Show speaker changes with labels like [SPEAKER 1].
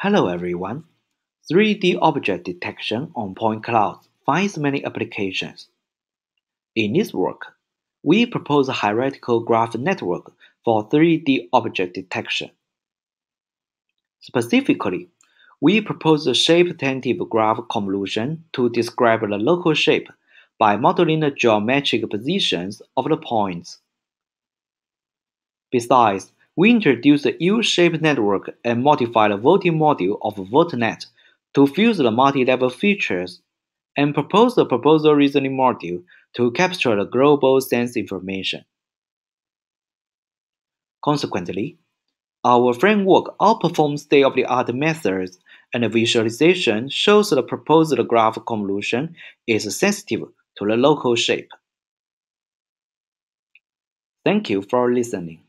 [SPEAKER 1] Hello everyone. 3D object detection on point clouds finds many applications. In this work, we propose a hierarchical graph network for 3D object detection. Specifically, we propose a shape-attentive graph convolution to describe the local shape by modeling the geometric positions of the points. Besides, we introduced the U-shaped network and modified the voting module of VoteNet to fuse the multi-level features, and proposed the proposal reasoning module to capture the global sense information. Consequently, our framework outperforms state-of-the-art methods, and the visualization shows the proposed graph convolution is sensitive to the local shape. Thank you for listening.